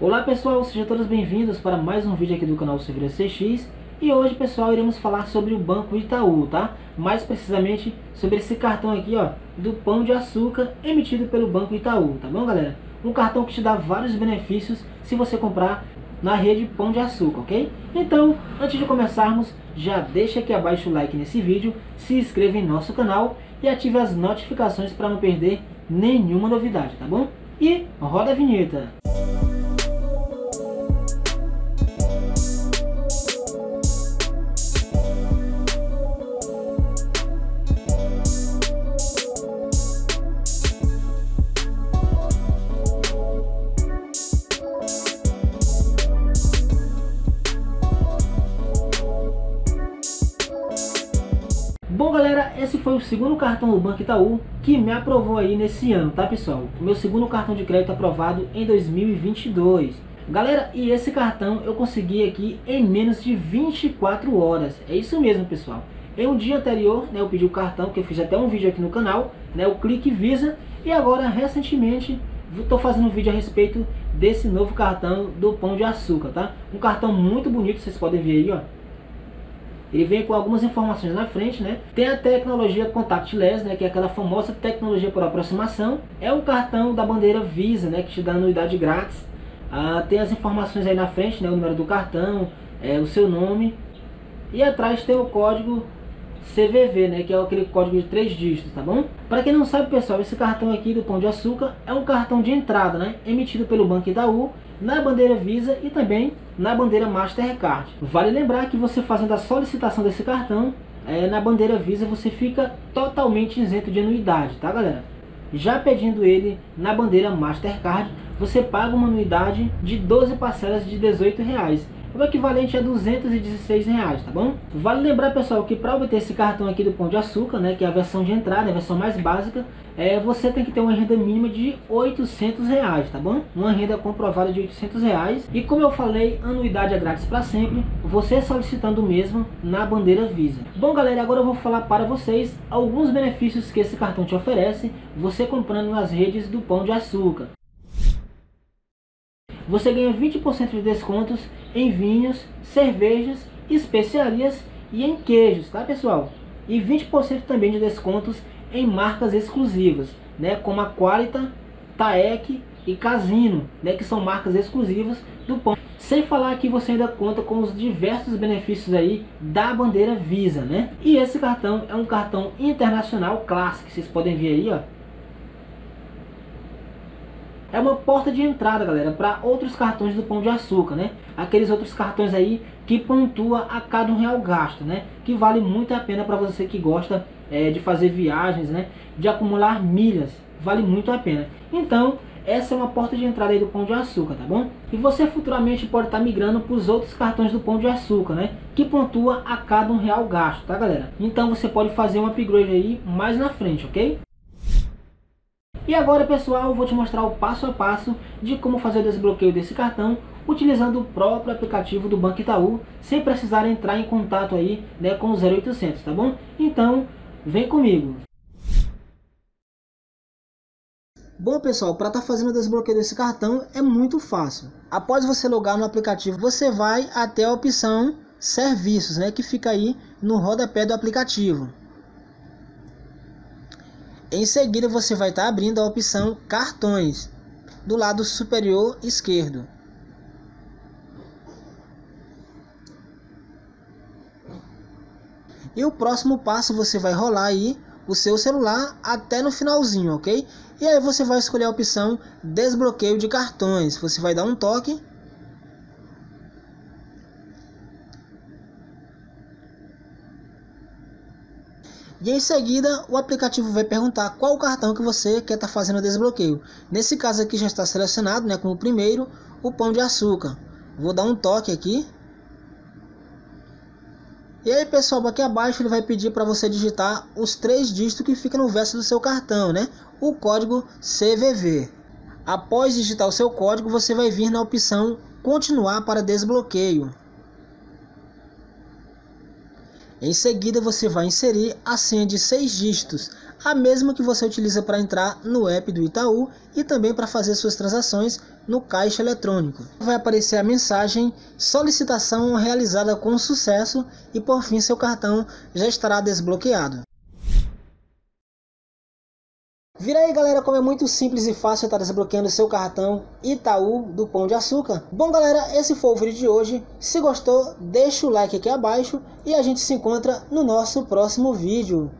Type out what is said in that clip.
Olá pessoal, sejam todos bem-vindos para mais um vídeo aqui do canal Segredo CX E hoje pessoal, iremos falar sobre o Banco Itaú, tá? Mais precisamente sobre esse cartão aqui, ó Do Pão de Açúcar emitido pelo Banco Itaú, tá bom galera? Um cartão que te dá vários benefícios se você comprar na rede Pão de Açúcar, ok? Então, antes de começarmos, já deixa aqui abaixo o like nesse vídeo Se inscreva em nosso canal e ative as notificações para não perder nenhuma novidade, tá bom? E roda a vinheta! Esse foi o segundo cartão do Banco Itaú que me aprovou aí nesse ano, tá pessoal? Meu segundo cartão de crédito aprovado em 2022. Galera, e esse cartão eu consegui aqui em menos de 24 horas. É isso mesmo pessoal. Em um dia anterior, né, eu pedi o cartão, que eu fiz até um vídeo aqui no canal, né, o Clique Visa. E agora, recentemente, estou fazendo um vídeo a respeito desse novo cartão do Pão de Açúcar, tá? Um cartão muito bonito, vocês podem ver aí, ó ele vem com algumas informações na frente, né? Tem a tecnologia contactless, né? Que é aquela famosa tecnologia por aproximação. É um cartão da bandeira Visa, né? Que te dá anuidade grátis. Ah, tem as informações aí na frente, né? O número do cartão, é, o seu nome. E atrás tem o código CVV, né, que é aquele código de três dígitos, tá bom? Para quem não sabe, pessoal, esse cartão aqui do Pão de Açúcar é um cartão de entrada, né, emitido pelo Banco Itaú na bandeira Visa e também na bandeira Mastercard. Vale lembrar que você fazendo a solicitação desse cartão, é, na bandeira Visa você fica totalmente isento de anuidade, tá galera? Já pedindo ele na bandeira Mastercard, você paga uma anuidade de 12 parcelas de 18 reais o equivalente a 216 reais, tá bom? Vale lembrar, pessoal, que para obter esse cartão aqui do Pão de Açúcar, né, que é a versão de entrada, a versão mais básica, é, você tem que ter uma renda mínima de 800 reais, tá bom? Uma renda comprovada de 800 reais. E como eu falei, anuidade é grátis para sempre, você solicitando o mesmo na bandeira Visa. Bom, galera, agora eu vou falar para vocês alguns benefícios que esse cartão te oferece, você comprando nas redes do Pão de Açúcar você ganha 20% de descontos em vinhos, cervejas, especiarias e em queijos, tá pessoal? E 20% também de descontos em marcas exclusivas, né, como a Qualita, Taek e Casino, né, que são marcas exclusivas do pão. Sem falar que você ainda conta com os diversos benefícios aí da bandeira Visa, né? E esse cartão é um cartão internacional clássico, vocês podem ver aí, ó, é uma porta de entrada, galera, para outros cartões do Pão de Açúcar, né? Aqueles outros cartões aí que pontua a cada um real gasto, né? Que vale muito a pena para você que gosta é, de fazer viagens, né? De acumular milhas, vale muito a pena. Então, essa é uma porta de entrada aí do Pão de Açúcar, tá bom? E você futuramente pode estar tá migrando para os outros cartões do Pão de Açúcar, né? Que pontua a cada um real gasto, tá, galera? Então você pode fazer um upgrade aí mais na frente, ok? E agora pessoal, vou te mostrar o passo a passo de como fazer o desbloqueio desse cartão utilizando o próprio aplicativo do Banco Itaú, sem precisar entrar em contato aí né, com o 0800, tá bom? Então, vem comigo! Bom pessoal, para estar tá fazendo o desbloqueio desse cartão é muito fácil. Após você logar no aplicativo, você vai até a opção Serviços, né, que fica aí no rodapé do aplicativo. Em seguida, você vai estar tá abrindo a opção Cartões do lado superior esquerdo. E o próximo passo você vai rolar aí o seu celular até no finalzinho, ok? E aí você vai escolher a opção desbloqueio de cartões. Você vai dar um toque E em seguida, o aplicativo vai perguntar qual cartão que você quer estar tá fazendo o desbloqueio. Nesse caso aqui já está selecionado, né, como primeiro, o pão de açúcar. Vou dar um toque aqui. E aí, pessoal, aqui abaixo ele vai pedir para você digitar os três dígitos que fica no verso do seu cartão, né? O código CVV. Após digitar o seu código, você vai vir na opção continuar para desbloqueio. Em seguida, você vai inserir a senha de 6 dígitos, a mesma que você utiliza para entrar no app do Itaú e também para fazer suas transações no caixa eletrônico. Vai aparecer a mensagem solicitação realizada com sucesso e por fim seu cartão já estará desbloqueado. Vira aí galera como é muito simples e fácil estar desbloqueando seu cartão Itaú do Pão de Açúcar. Bom galera, esse foi o vídeo de hoje. Se gostou, deixa o like aqui abaixo e a gente se encontra no nosso próximo vídeo.